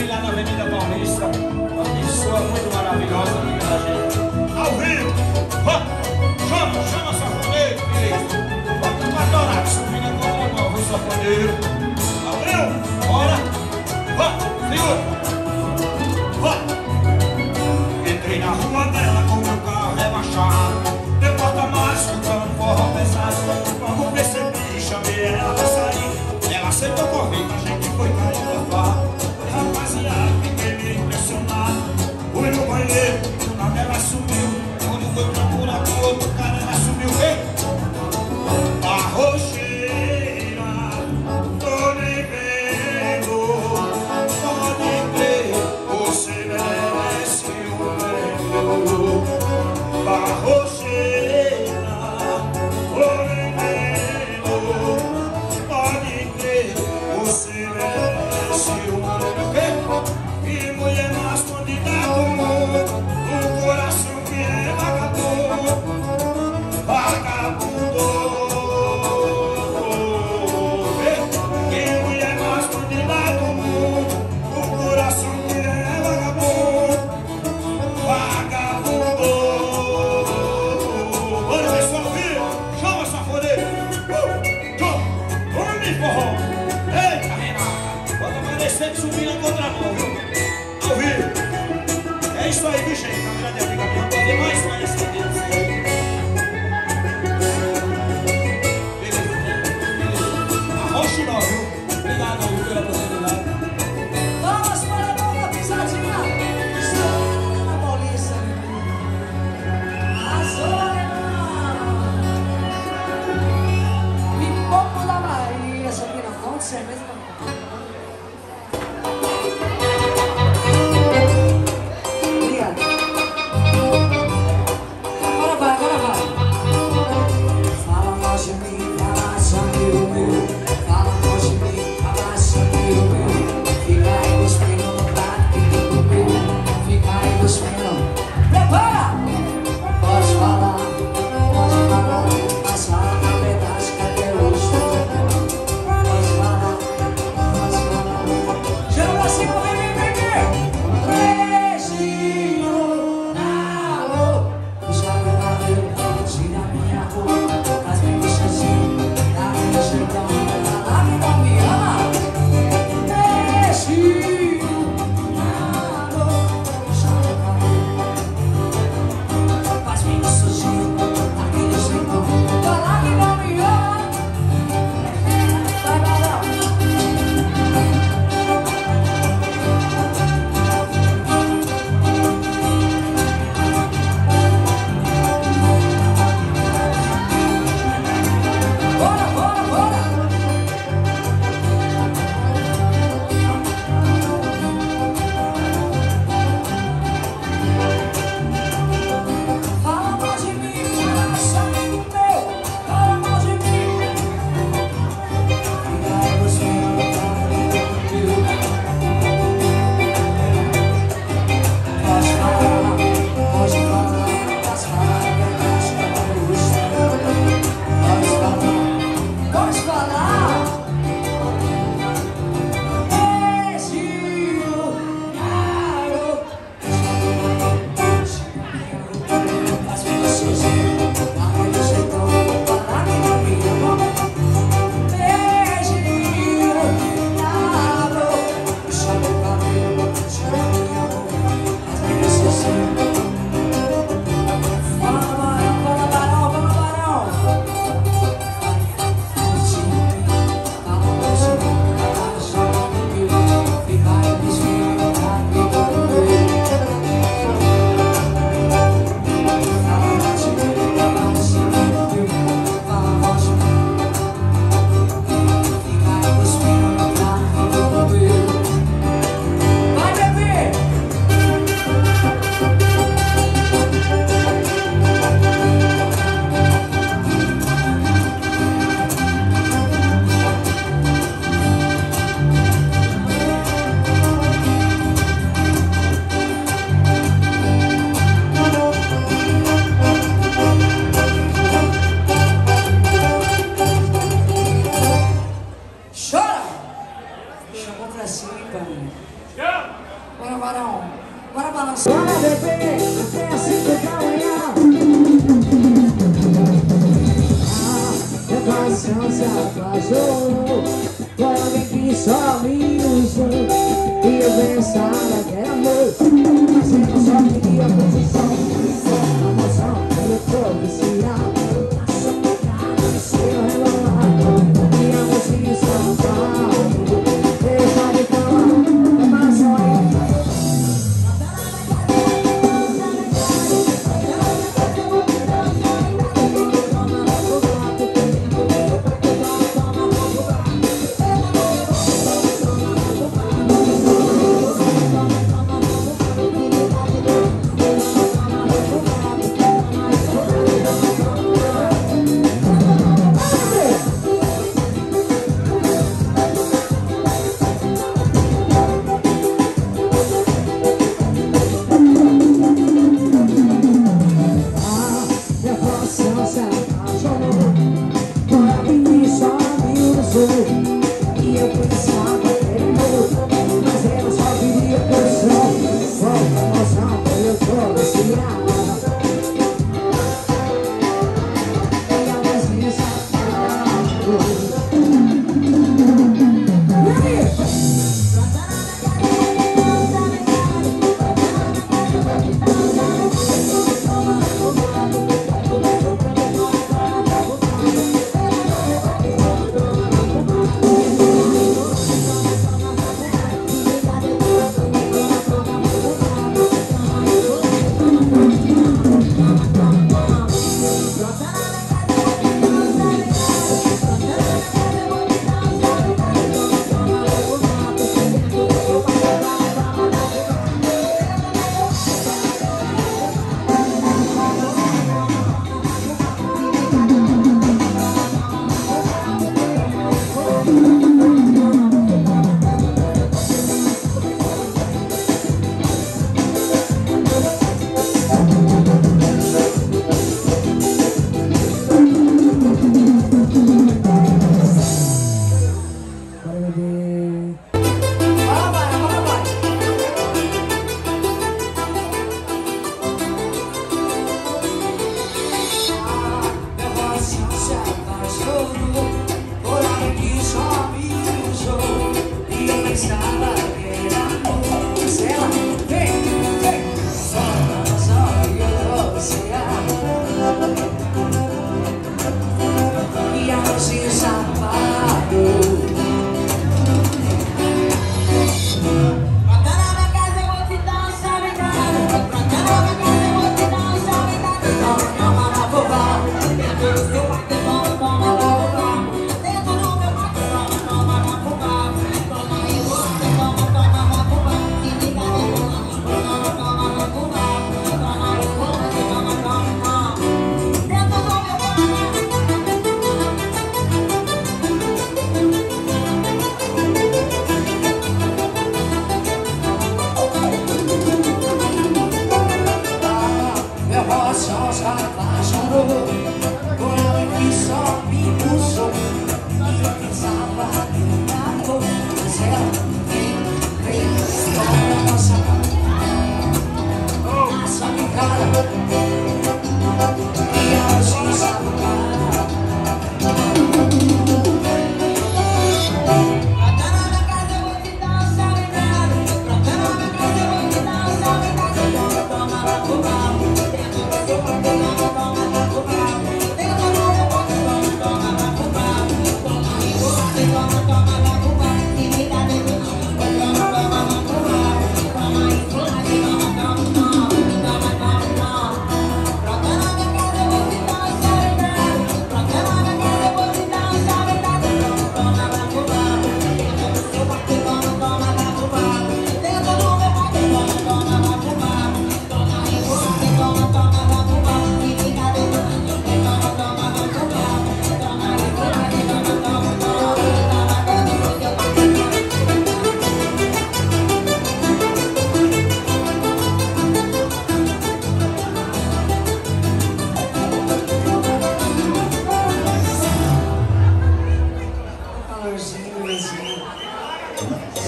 Você lá na Avenida Paulista, uma pessoa muito maravilhosa, amiga da gente. Ao vivo! Chama, chama sua querido! Bota pra adorar, que sua filha contra nós, o sua Ao vivo! Bora! Vá, segura! Vá! Entrei na rua.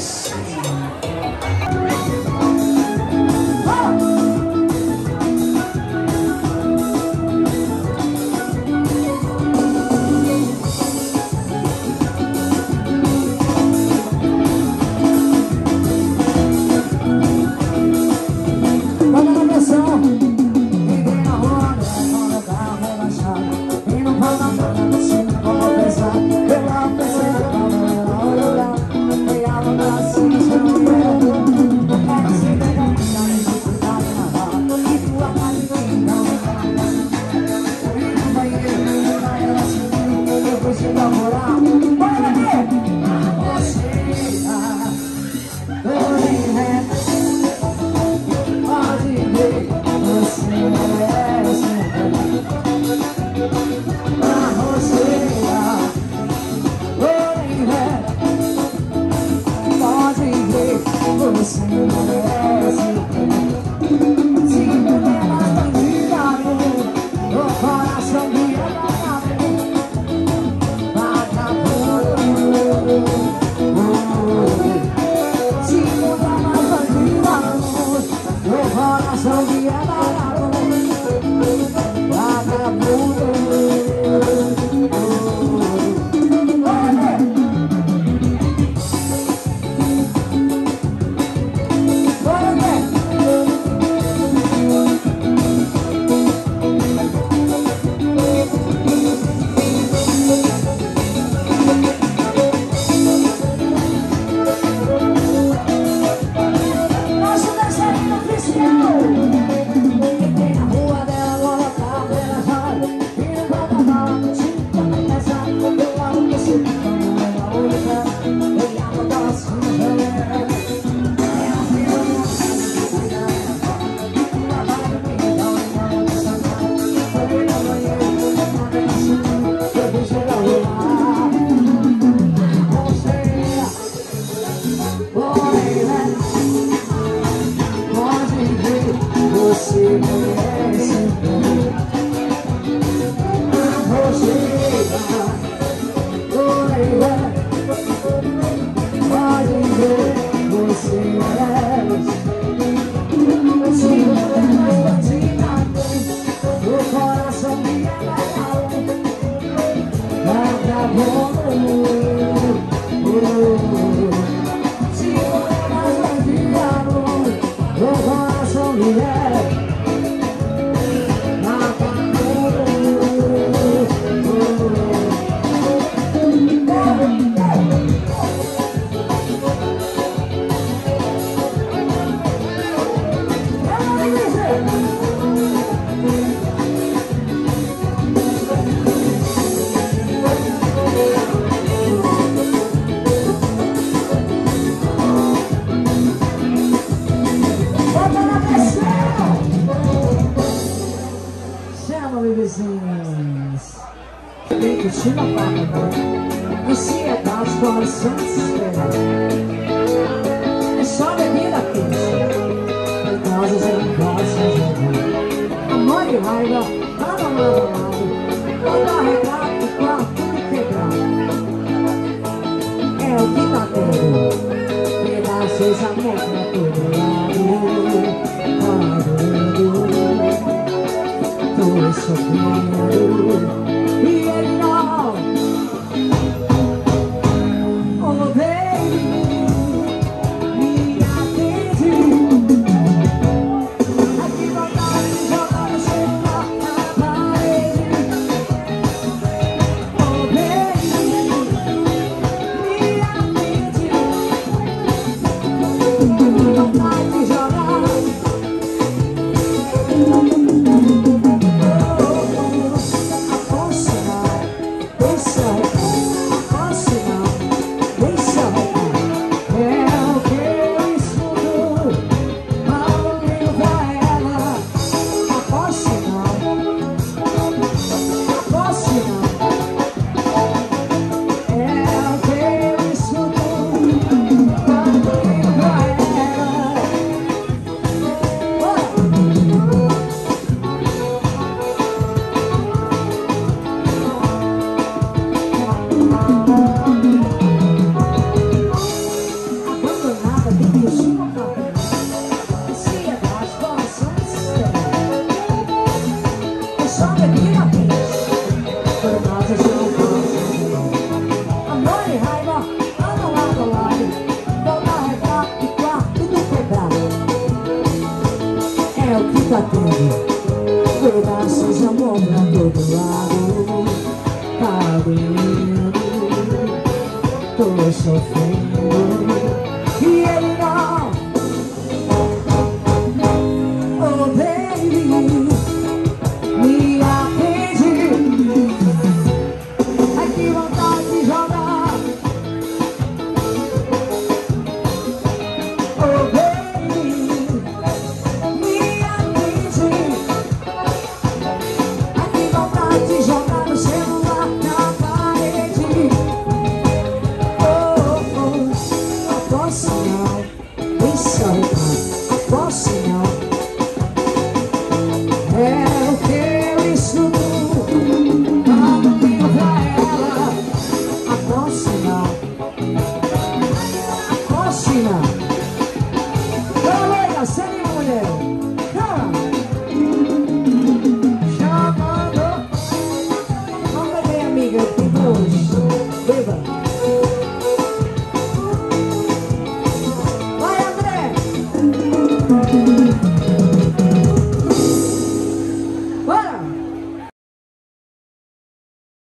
Yes. Yeah. Tem que te de né? você é das desespera É só bebida quente casas e negócios. Amor e raiva, nada mal amado Todo arregado, com tudo integral. É o que tá tendo. Pedaços amor κατέβει Βρετάσεις αμόνα το πλάδι Πάδι Τόσο φύλλα awesome now.